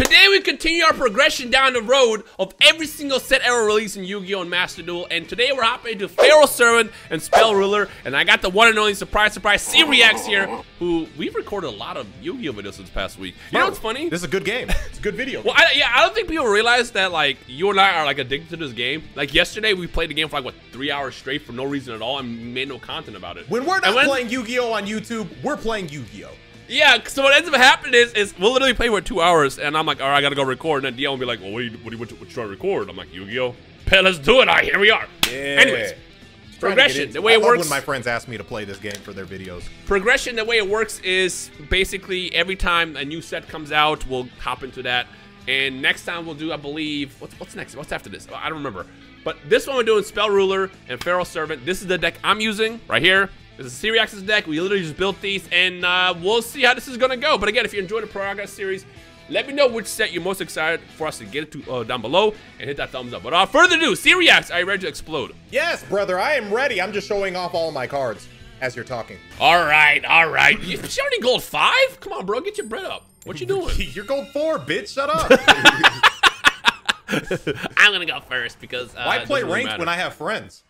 Today we continue our progression down the road of every single set ever released in Yu-Gi-Oh! and Master Duel, and today we're hopping into Pharaoh's Servant and Spell Ruler, and I got the one and only surprise, surprise, Seereax here, who we've recorded a lot of Yu-Gi-Oh! videos this past week. You know what's funny? This is a good game. It's a good video. Well, I, yeah, I don't think people realize that like you and I are like addicted to this game. Like yesterday, we played the game for like what three hours straight for no reason at all, and made no content about it. when we're not when- playing Yu-Gi-Oh on YouTube, we're playing Yu-Gi-Oh. Yeah, so what ends up happening is, is we'll literally play for two hours, and I'm like, all right, I gotta go record, and then Dion will be like, well, what do you, what do you, what do you, what you trying to record? I'm like, Yu-Gi-Oh! Let's do it. All right, here we are. Anyways, progression, the way I it works, when my friends ask me to play this game for their videos. progression, the way it works is basically every time a new set comes out, we'll hop into that, and next time we'll do, I believe, what's what's next? What's after this? I don't remember. But this one we're doing Spell Ruler and Pharaoh's Servant. This is the deck I'm using right here. This is a Seereax's deck. We literally just built these, and uh, we'll see how this is gonna go. But again, if you enjoyed the Progress series, let me know which set you're most excited for us to get to uh, down below, and hit that thumbs up. But without further ado, Seereax, are you ready to explode? Yes, brother, I am ready. I'm just showing off all my cards as you're talking. All right, all right. You she already gold five? Come on, bro, get your bread up. What you doing? You're gold four, bitch. Shut up. I'm gonna go first because uh, Why play doesn't really ranked when. I have friends?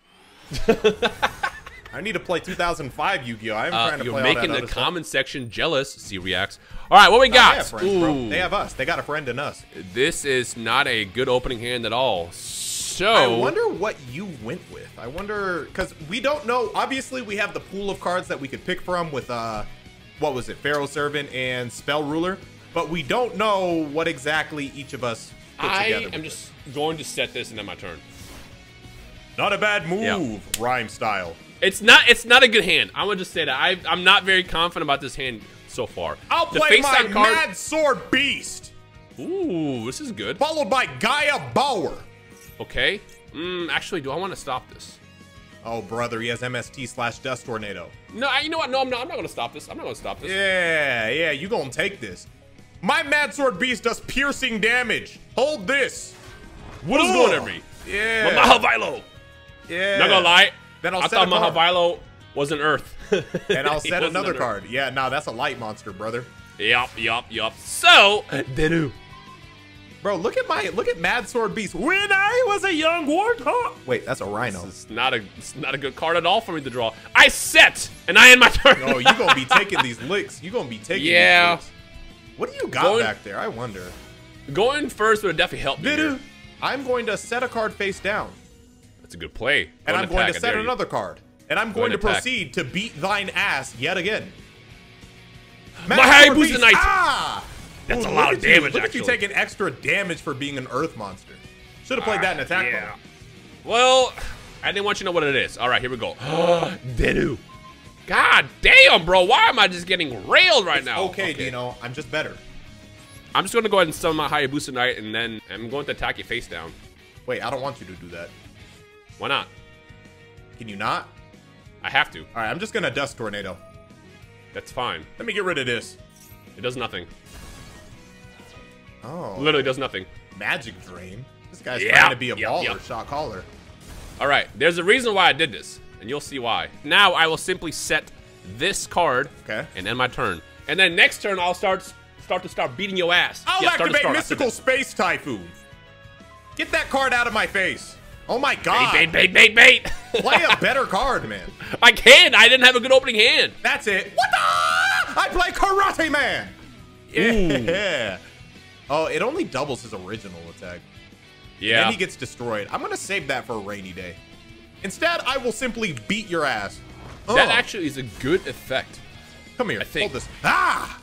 I need to play 2005 Yu-Gi-Oh. I'm Uh, trying to you're making the other stuff. comment section jealous. Seereax. All right, what we No, got? They have friends, They have us. They got a friend in us. this is not a good opening hand at all. So I wonder what you went with. I wonder because we don't know. Obviously, we have the pool of cards that we could pick from with uh, what was it, Pharaoh's Servant and Spell Ruler, but we don't know what exactly each of us put together. I am just going to set this and then my turn. not a bad move, Yeah. Rhymestyle. It's not. It's not a good hand. I'm gonna just say that. I, I'm not very confident about this hand so far. I'll The play my card- Mad Sword Beast, Ooh, this is good. followed by Gaia Power. Okay. Mm, actually, do I want to stop this? Oh, brother, he has MST slash Dust Tornado. No, I, you know what? No, I'm not. I'm not gonna stop this. I'm not gonna stop this. Yeah, yeah, you gonna take this. My Mad Sword Beast does piercing damage. Hold this. What is going at me? Yeah. Mahavilo. yeah. Not gonna lie. Then I'll I set thought a. Mahavilo was an Earth. And I'll set another an Earth. card. Yeah, no, that's a light monster, brother. Yup, yup, yup. So, Deru. Bro, look at my look at Mad Sword Beast. When I was a young warthog. Wait, that's a rhino. It's not a it's not a good card at all for me to draw. I set, and I end my turn. Oh, you gonna be taking these licks. You gonna be taking Yeah. these licks. What do you got Going- back there? I wonder. Going first would definitely help me. here. I'm going to set a card face down. That's a good play. And I'm going to set another card. And I'm going to proceed to beat thine ass yet again. My Mad Hayabusa Knight. Ah! That's a lot of damage, Look actually. at you taking extra damage for being an earth monster. Should have played that in attack yeah. mode. Well, I didn't want you to know what it is. All right, here we go. Deru. God damn, bro. Why am I just getting railed right now? Okay, Dino, I'm just better. I'm just going to go ahead and summon my Hayabusa Knight, and then I'm going to attack you face down. Wait, I don't want you to do that. Why not? Can you not? I have to. All right, I'm just gonna dust tornado. That's fine. Let me get rid of this. It does nothing. Oh, Literally does nothing. magic drain. This guy's Yeah, trying to be a yep, baller, yep. shot caller. All right, there's a reason why I did this, and you'll see why. Now I will simply set this card, Okay. and end my turn. And then next turn I'll start start to start beating your ass. I'll Yeah, activate mystical space typhoon. Get that card out of my face. Oh my god. Bait, bait, bait, bait, bait. Play a better card, man. I can't. I didn't have a good opening hand. That's it. What the? I play Karate Man. Yeah. Oh, it only doubles his original attack. Yeah. Then he gets destroyed. I'm gonna save that for a rainy day. Instead, I will simply beat your ass. that Oh, actually is a good effect. come here. I think- Hold this. Ah!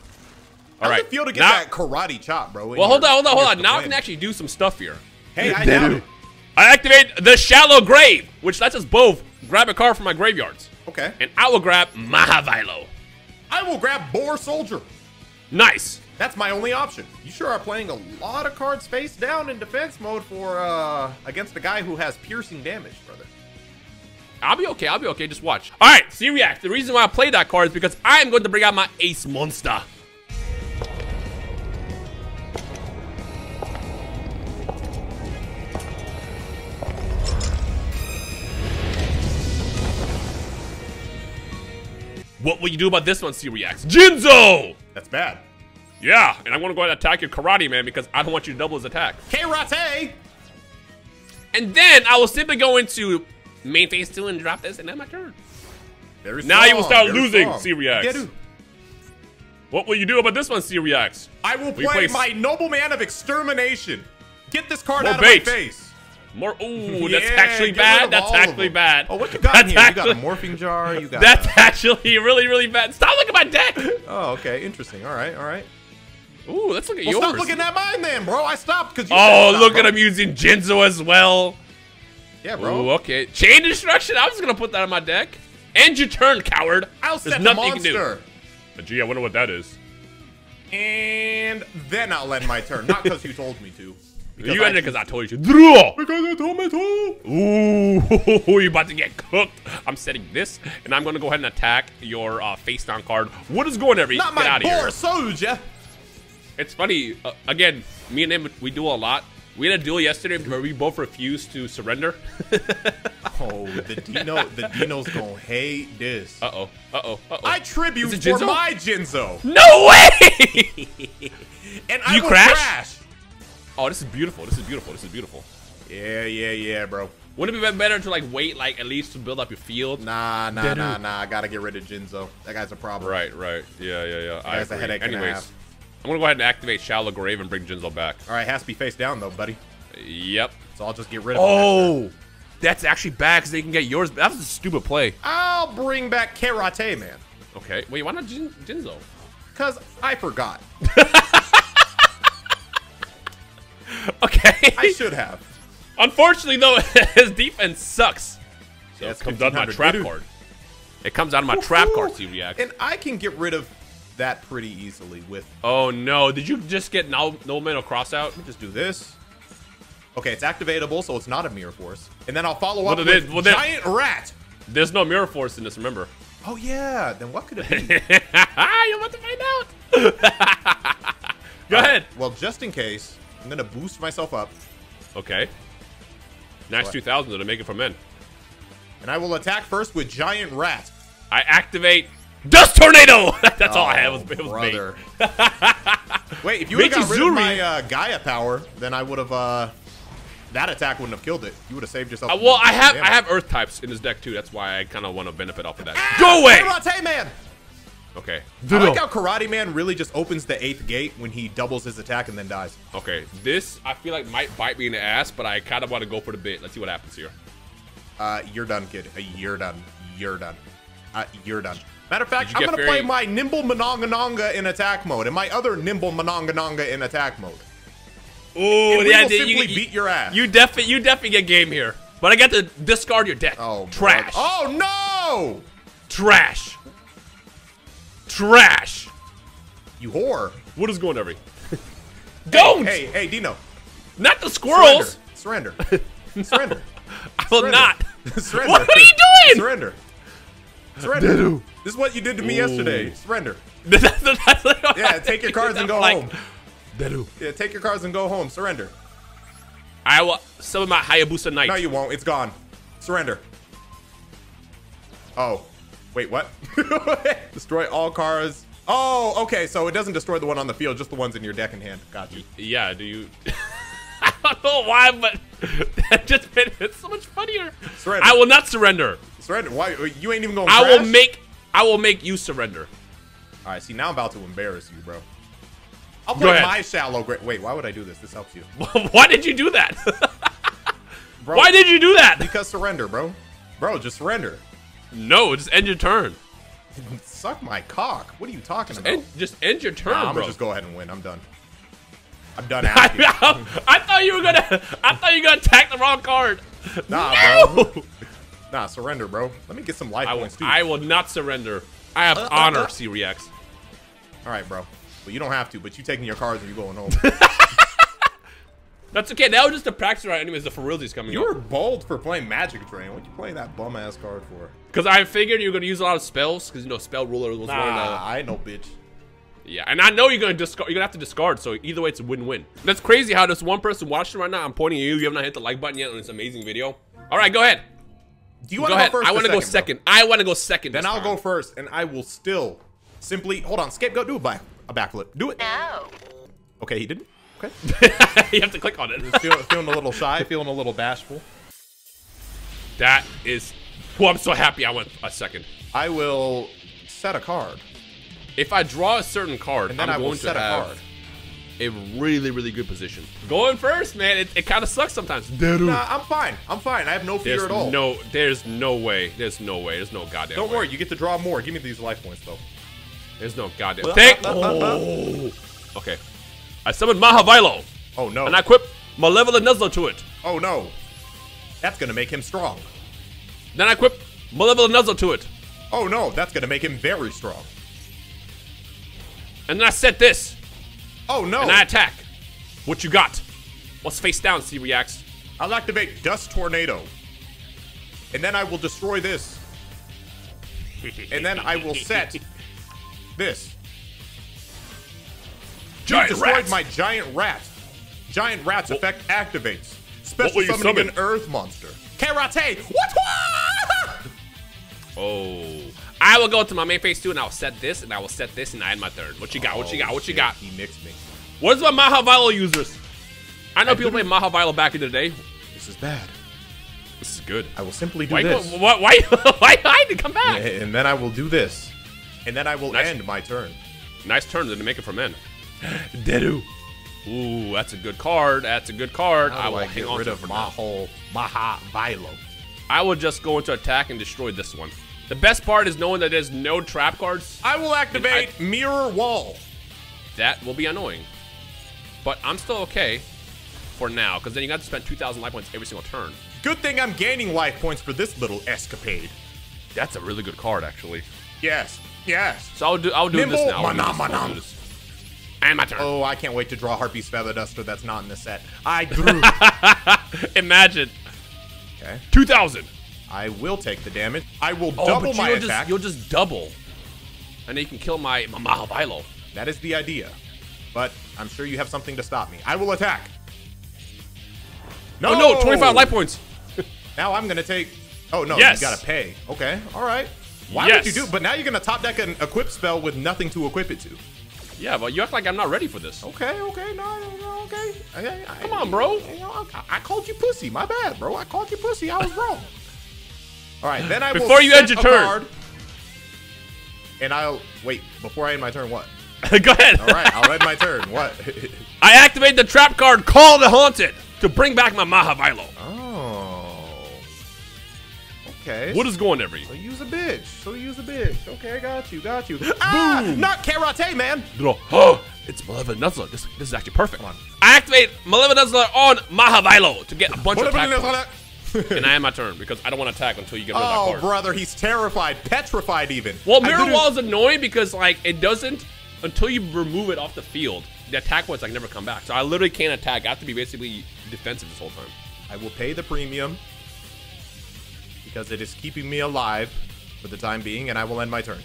All How's right. it feel to get now, that karate chop, bro? in Well, hold on, hold on, hold on. your Now I can actually do some stuff here. Hey, I know. I activate the Shallow Grave, which lets us both grab a card from my graveyards. Okay. And I will grab Mahavilo. I will grab Boar Soldier. Nice. That's my only option. You sure are playing a lot of cards face down in defense mode for uh against a guy who has piercing damage, brother. I'll be okay. I'll be okay. Just watch. All right, Seereax. The reason why I play that card is because I am going to bring out my Ace Monster. What will you do about this one, Seereax? Jinzo! That's bad. Yeah, and I'm gonna go ahead and attack your Karate Man because I don't want you to double his attack. Karate! And then I will simply go into main phase two and drop this, and then my turn. Very Now you will start very losing. Seereax. Geru. What will you do about this one, Seereax? I will We play play- my Nobleman of Extermination. Get this card More out bait. of my face. More. Ooh, that's Yeah, actually bad. That's actually bad. Oh, what you got That's in here? You got a actually- morphing jar. You got. That's a- actually really, really bad. Stop looking at my deck. Oh, okay, interesting. All right, all right. Ooh, let's look at Well, yours. stop looking at mine then, bro. I stopped because you. oh, stop, look bro. at him using Jinzo as well. Yeah, bro. Ooh, okay. Chain destruction. I was gonna put that on my deck. End your turn, coward. I'll There's set nothing the you can do. monster. Uh, Gee, I wonder what that is. And then I'll end my turn. Not because you told me to. Because you I ended because choose I told you to. Because I told me to. Ooh, you're about to get cooked. I'm setting this, and I'm gonna go ahead and attack your uh, face down card. What is going every? Not Get my out of here. boar soldier. It's funny. Uh, again, me and him, we do a lot. We had a duel yesterday where we both refused to surrender. Oh, the Dino, the Dino's gonna hate this. Uh oh. Uh oh. Uh oh. I tribute it for my Jinzo, no way! and I You will crash? crash. Oh, this is beautiful. This is beautiful. This is beautiful. Yeah, yeah, yeah, bro. Wouldn't it be better to like wait, like at least to build up your field? Nah, nah, Better. nah, nah. I gotta get rid of Jinzo. That guy's a problem. Right, right. Yeah, yeah, yeah. I guy's a agree. headache and a Anyways, half. I'm gonna go ahead and activate Shallow Grave and bring Jinzo back. All right, has to be face down though, buddy. Yep. So I'll just get rid of him. Oh, that's actually bad because they can get yours. That was a stupid play. I'll bring back Karate Man. Okay. Wait, why not Jin- Jinzo? Cause I forgot. Okay. I should have. Unfortunately, though, his defense sucks. So Yeah, it comes out of my trap Dude. card. It comes out of my trap Ooh. card, Seereax. And I can get rid of that pretty easily with. Oh, no. Did you just get no, no mental cross out? Just do this. Okay, it's activatable, so it's not a mirror force. And then I'll follow Well, up then- with well, then- giant rat. There's no mirror force in this, remember. Oh yeah, then what could it be? You're about to find out. Go ahead. well, just in case, I'm gonna boost myself up, Okay. Nice What? 2000 to make it for men. and I will attack first with giant rat. I activate Dust Tornado. That's all I had. Was, it was bait. Oh, brother. Wait, if you would got rid of my uh, Gaia power, then I would have. Uh, that attack wouldn't have killed it. You would have saved yourself. Uh, well, I have damage. I have Earth types in this deck too. That's why I kind of want to benefit off of that. Ah, Go away. Karate Man. Okay. I like how Karate Man really just opens the eighth gate when he doubles his attack and then dies. Okay. This I feel like might bite me in the ass, but I kind of want to go for the bit. Let's see what happens here. Uh, you're done, kid. Uh, you're done. You're done. Uh, you're done. Matter of fact, I'm gonna get play my Nimble Mononganonga in attack mode and my other Nimble Mononganonga in attack mode. Oh, And we will simply beat your ass. You definitely you definitely get game here. But I get to discard your deck. Oh, trash. bro. Oh no! Trash. Trash. You whore. What is going every? Don't. Hey, hey, Dino. Not the squirrels. Surrender. Surrender. Surrender. I will Surrender. not. Surrender. What are you doing? Surrender. Surrender. This is what you did to me yesterday. Surrender. Yeah, take your cards and go Like, home. Yeah, take your cards and go home. Surrender. I will summon my Hayabusa Knight. No, you won't. It's gone. Surrender. Oh. Wait, what? destroy all cards. Oh, okay. So it doesn't destroy the one on the field, just the ones in your deck in hand. Gotcha. Yeah, do you? I don't know why, but that just made it so much funnier. Surrender. I will not surrender. Surrender. Why? You ain't even going. I will make. I will make you surrender. All right. See, now I'm about to embarrass you, bro. I'll play my shallow. Gra- Wait, why would I do this? This helps you, why did you do that? bro. why did you do that? Because surrender, bro. Bro, just surrender. No, just end your turn. Suck my cock. What are you talking about? End, just end your turn, Nah, I'm bro. gonna just go ahead and win. I'm done. I'm done I, asking. I thought you were gonna. I thought you were gonna attack the wrong card. nah, No! bro. Nah, surrender, bro. Let me get some life I will. points too. I will not surrender. I have Uh, uh, honor. uh. Seereax. All right, bro. Well, you don't have to, but you taking your cards and you going home. That's okay. That was just a practice round. Anyways, the for realsies coming you up. were bold for playing Magic Drain. What you playing that bum ass card for? Because I figured you were gonna use a lot of spells. Because you know, spell ruler was one of Nah, the. I ain't no bitch. Yeah, and I know you're gonna discard. You're gonna have to discard. So either way, it's a win-win. That's crazy how this one person watching right now. I'm pointing at you. You have not hit the like button yet on this amazing video. All right, go ahead. Do you want to go ahead. first? I want to go bro? second. I want to go second. Then this I'll time. go first, and I will still simply hold on. Scapegoat, do a black. A backflip. Do it. No. Okay, he didn't. Okay. you have to click on it. Feel, feeling a little shy, feeling a little bashful. That is. Oh, I'm so happy I went a second. I will set a card, If I draw a certain card, and then I'm I will going set to a have card. a really, really good position. Going first, man, it, it kind of sucks sometimes. Nah, I'm fine. I'm fine. I have no fear There's at all. no, there's no way. There's no way. There's no goddamn. Don't way. worry, you get to draw more. Give me these life points though. There's no goddamn. Thank. uh, uh, uh. Oh. Okay. I summoned Mahavilo, Oh no. and I equip Malevolent Nuzzler to it. oh no. That's gonna make him strong. Then I equip Malevolent Nuzzler to it, Oh no, that's gonna make him very strong. and then I set this, Oh no. and I attack. What you got? Let's face down. Seereax. I'll activate Dust Tornado. And then I will destroy this. And then I will set this. Giant destroyed rats. my giant rat. Giant rat's What- effect activates. Special you summoning summon? an earth monster. Karate! What? Oh. I will go to my main phase two, and I'll set this, and I will set this, and I end my third. What you got? What you got? What you oh, shit, got? He mixed me. What is my Mahavilo users? I know people played Mahavilo back in the day. This is bad. This is good. I will simply do Why? this. Why? Why? Why hide and come back? And then I will do this. And then I will Nice. end my turn. Nice turn to make it for men. Deru. Ooh, that's a good card. That's a good card. How I will I hang get on rid to of my whole Maha Vilo? I will just go into attack and destroy this one. The best part is knowing that there's no trap cards. I will activate Mirror Wall. That will be annoying. But I'm still okay for now, because then you got to spend 2,000 life points every single turn. Good thing I'm gaining life points for this little escapade. That's a really good card, actually. Yes, yes. So I'll do. I'll do Nimble this now. I'll do And my turn. Oh, I can't wait to draw Harpy's Feather Duster that's not in the set. I drew. Imagine okay. 2,000. I will take the damage. I will Oh, double my you'll attack. just you'll just double, and then you can kill my my Mahavilo. That is the idea. But I'm sure you have something to stop me. I will attack. Oh, no, Oh no, 25 life points. Now I'm gonna take. Oh no, Yes. you gotta pay. Okay, all right. Why Yes. would you do? But now you're gonna top deck an equip spell with nothing to equip it to. Yeah, but you act like I'm not ready for this. Okay, okay, no, no, okay. I, I, Come on, bro. I, I, I called you pussy. My bad, bro. I called you pussy. I was wrong. All right, then I will Before you end your turn. card, and I'll wait before I end my turn. What? Go ahead. All right, I'll end my turn. What? I activate the trap card Call the Haunted to bring back my Mahavilo. Oh. Okay. What is going every? So use a bitch. So use a bitch. Okay, I got you. Got you. Ah, not karate, man. Oh, it's Malevolent Nuzzler. This, this is actually perfect. Come on. I activate Malevolent Nuzzler on Mahavilo to get a bunch of attack and I end my turn because I don't want to attack until you get rid of that card. Oh, brother, he's terrified, petrified even. Well, Mirror Wall is annoying because like it doesn't until you remove it off the field. The attack points like never come back. So I literally can't attack. I have to be basically defensive this whole time. I will pay the premium because it is keeping me alive for the time being, and I will end my turn.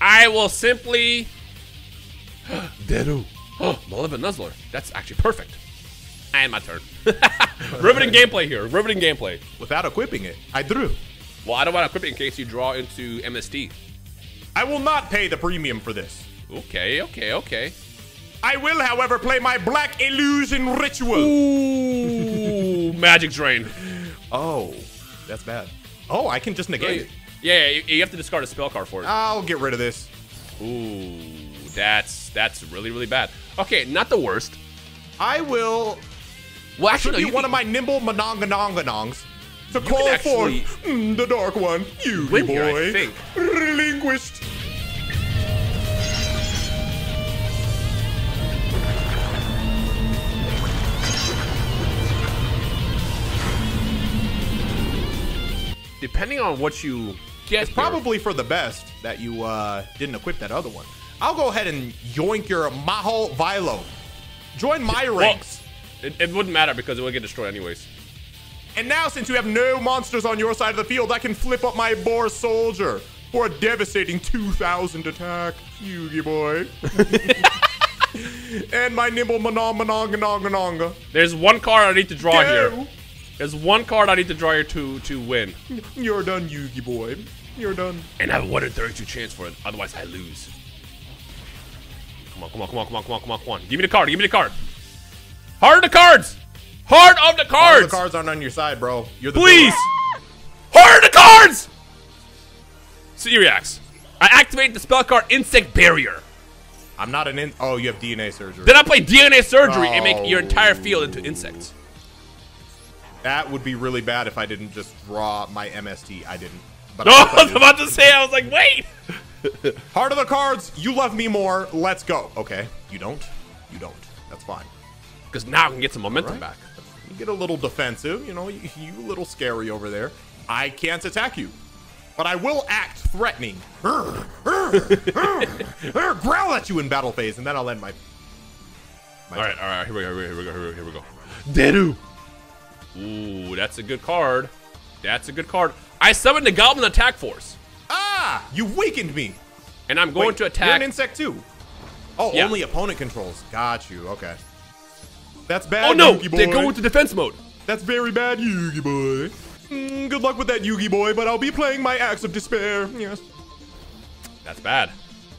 I will simply. Deru. Oh, Malevolent Nuzzler. That's actually perfect. I end my turn. Riveting gameplay here. Riveting gameplay. Without equipping it, I drew. Well, I don't want to equip it in case you draw into MST. I will not pay the premium for this. Okay, okay, okay. I will, however, play my Black Illusion Ritual. Ooh, Magic Drain. Oh, that's bad. Oh, I can just negate it. Yeah, you, you have to discard a spell card for it. I'll get rid of this. Ooh, that's that's really really bad. Okay, not the worst. I will Well, actually, no, you one can- of my nimble mononganonganongs to can call actually for mm, the Dark One, you boy, here, I think. relinquished. Depending on what you get. It's here- probably for the best that you uh, didn't equip that other one. I'll go ahead and yoink your Maho Vilo. Join my Well, ranks. It, it wouldn't matter because it would get destroyed anyways. And now, since you have no monsters on your side of the field, I can flip up my Boar Soldier for a devastating 2,000 attack, Yugi boy. and my Nimble Manon Mononganonganonga. There's one card I need to draw Go. here. There's one card I need to draw here to to win, You're done, Yugi boy. You're done. and I have a one in thirty-two chance for it. Otherwise, I lose. Come on, come on, come on, come on, come on, come on, come on. Give me the card. Give me the card. Heart of the cards. Heart of the cards. the cards aren't on your side, bro. You're the Please. of the cards. Seereax. I activate the spell card Insect Barrier. I'm not an in. Oh, you have DNA surgery. Then I play DNA Surgery and make your Oh. entire field into insects. That would be really bad if I didn't just draw my MST. I didn't. But No, I I was about to say, I was like, wait. Heart of the cards. You love me more. Let's go. Okay. You don't. You don't. That's fine. Because now I can get some momentum Right. back. You get a little defensive. You know, you, you a little scary over there. I can't attack you, but I will act threatening. Urgh, urgh, urgh, growl at you in battle phase, and then I'll end my. my All right, all right, here we go, here we go, here we go, here we go. Deru. Ooh, that's a good card. That's a good card. I summoned the Goblin Attack Force, Ah! You weakened me. and I'm going Wait, to You're attack. an insect too. Oh, Yeah. only opponent controls. Got you. Okay. That's bad. oh no, they go into defense mode. That's very bad, Yugi boy. Mm, good luck with that, Yugi boy. But I'll be playing my Axe of Despair. Yes. That's bad.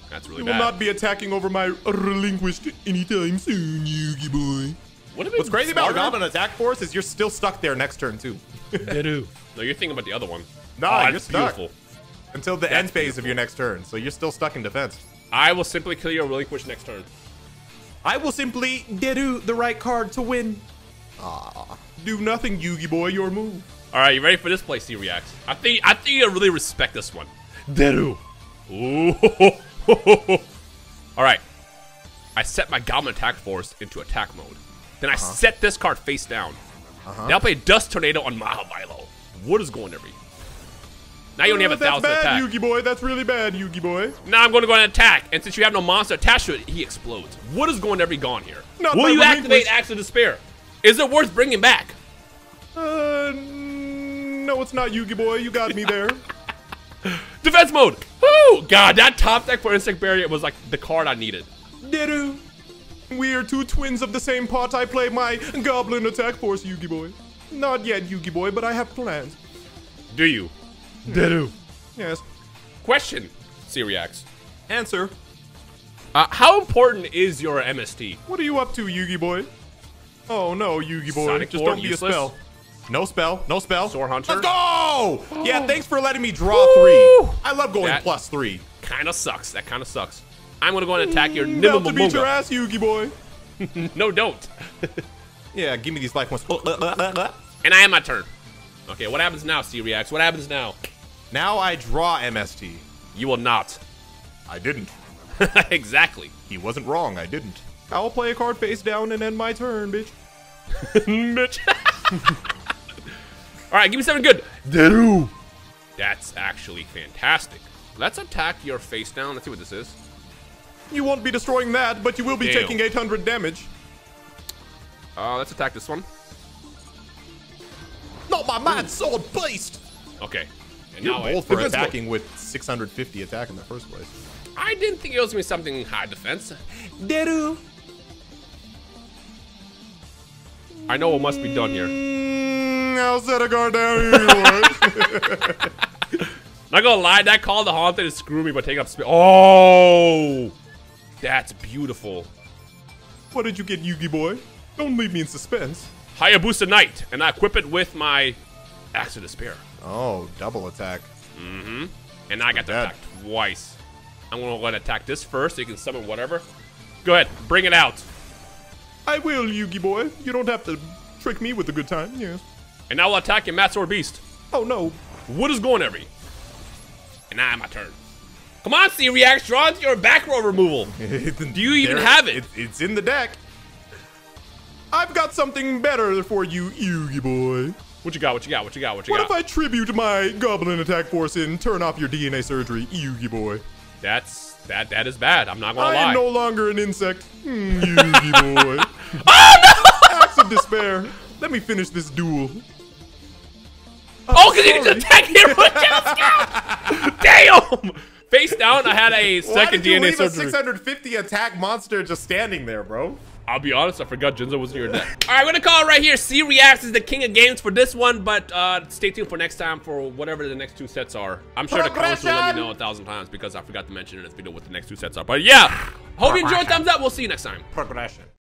That's really bad. You will not be attacking over my relinquished anytime soon, Yugi boy. What What's crazy about Goblin Attack Force is you're still stuck there next turn too. Deru. No, you're thinking about the other one. No, oh, you're that's stuck. beautiful. Until the That's end phase beautiful. of your next turn. So you're still stuck in defense. I will simply kill your relinquish next turn. I will simply do the right card to win. Ah. Do nothing, Yugi boy, your move. All right, you ready for this play, Seereax? I think I think you really respect this one. Deru. Ooh. All right. I set my Goblin Attack Force into attack mode. Then I Uh-huh. set this card face down. Now I'll play Dust Tornado on Mahavilo. What is going every? Now you only have a Uh, that's thousand bad, attack. Yugi boy. That's really bad, Yugi boy. Now I'm going to go and attack, and since you have no monster attached to it, he explodes. What is going to every gone here? Not Will you activate Axe of Despair? Is it worth bringing back? Uh, no, it's not Yugi boy. You got me there. Defense mode. Woo! God, that top deck for Insect Barrier was like the card I needed. Deru. We are two twins of the same pot. I play my Goblin Attack Force, Yugi boy. Not yet, Yugi boy, but I have plans. Do you? Deru. Yes. Question, Seereax. Answer. Uh, how important is your MST? What are you up to, Yugi boy? Oh no, Yugi boy. Sonic Just don't be useless? a spell. No spell. No spell. Sword Hunter? Let's go! yeah, thanks for letting me draw Woo! three. I love going That- plus three. Kind of sucks. That kind of sucks. I'm gonna go and attack your Mm, About to beat your ass, Yugi boy. No, don't. Yeah, give me these life ones. Oh, uh, uh, uh, and I have my turn. Okay, what happens now, Seereax? What happens now? Now I draw MST. You will not. I didn't. exactly. He wasn't wrong. I didn't. I'll play a card face down and end my turn, bitch. Bitch. All right, give me something good. Deru. That's actually fantastic. Let's attack your face down. Let's see what this is. You won't be destroying that, but you will be Damn. taking 800 damage. Uh, let's attack this one. Not my mad sword beast. Okay. And You're bold for attacking with 650 attack in the first place. I didn't think it was gonna be something high defense. Deru. I know what must be done here. Mm, I'll set a guard down here. Not gonna lie, that call the haunted is screw me by taking up space. Oh, that's beautiful. what did you get, Yugi boy? Don't leave me in suspense. Hayabusa Knight, and I equip it with my Axe of Despair. Oh, double attack. Mm-hmm. And I got to attack twice. I'm gonna go ahead and attack this first so you can summon whatever. Go ahead, bring it out. I will, Yugi boy. You don't have to trick me with a good time. Yes. And now I'll attack your Mad Sword Beast. Oh no. What is going every? And now my turn. Come on, Seereax, draw into your back row removal. Do you even have it? It's in the deck. I've got something better for you, Yugi boy. What you got? What you got? What you got? What you What if got? I tribute my Goblin Attack Force and turn off your DNA surgery, Yugi boy? That's that. That is bad. I'm not gonna I lie. am no longer an insect. Hmm, Yugi boy. oh no! Axe of despair. Let me finish this duel. oh, because you sorry. attack him with. Damn. Face down. I had a second DNA leave a surgery. 650 attack monster just standing there, bro? I'll be honest, I forgot Jinzo was in your deck. All right, we're gonna call it right here. Seereax is the king of games for this one, but uh, stay tuned for next time for whatever the next two sets are. I'm sure the comments will let me know a thousand times because I forgot to mention in this video what the next two sets are. But yeah, hope you enjoyed. Thumbs up. We'll see you next time. Progression.